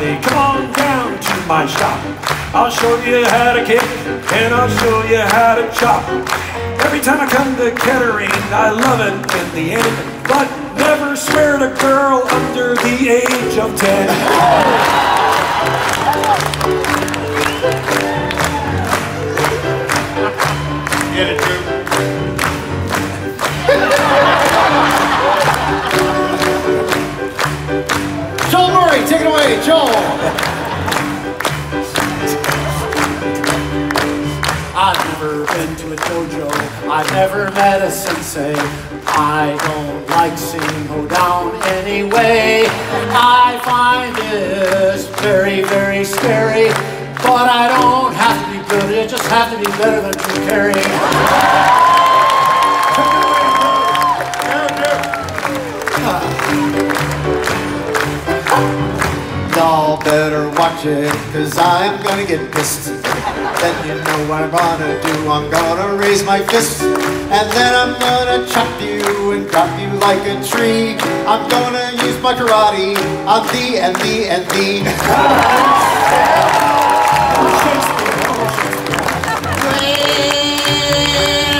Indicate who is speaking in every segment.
Speaker 1: come on down to my shop. I'll show you how to kick and I'll show you how to chop. Every time I come to Kettering, I love it in the end, but never swear to girl under the age of 10.
Speaker 2: Get it?
Speaker 3: Take it away, Joel.
Speaker 4: I've never been to a dojo. I've never met a sensei. I don't like seeing go down anyway. I find this very, very scary. But I don't have to be good. I just have to be better than Drew Carey.
Speaker 3: Y'all better watch it, cause I'm gonna get pissed. Then you know what I'm gonna do. I'm gonna raise my fist. And then I'm gonna chop you and drop you like a tree. I'm gonna use my karate on thee and thee and thee.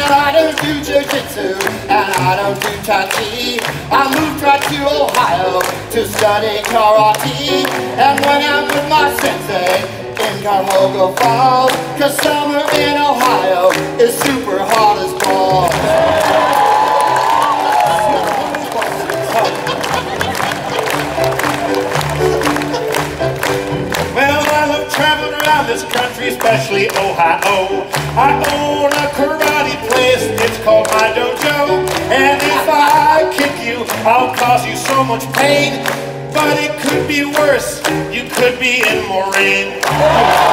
Speaker 5: I don't do jiu-jitsu and I don't do tai chi. I right to Ohio to study karate. And when I'm with my sensei in Cuyahoga Falls, cause summer in Ohio
Speaker 2: this country, especially Ohio. I own a karate place, it's called my dojo. And if I kick you, I'll cause you so much pain. But it could be worse, you could be in Lorain.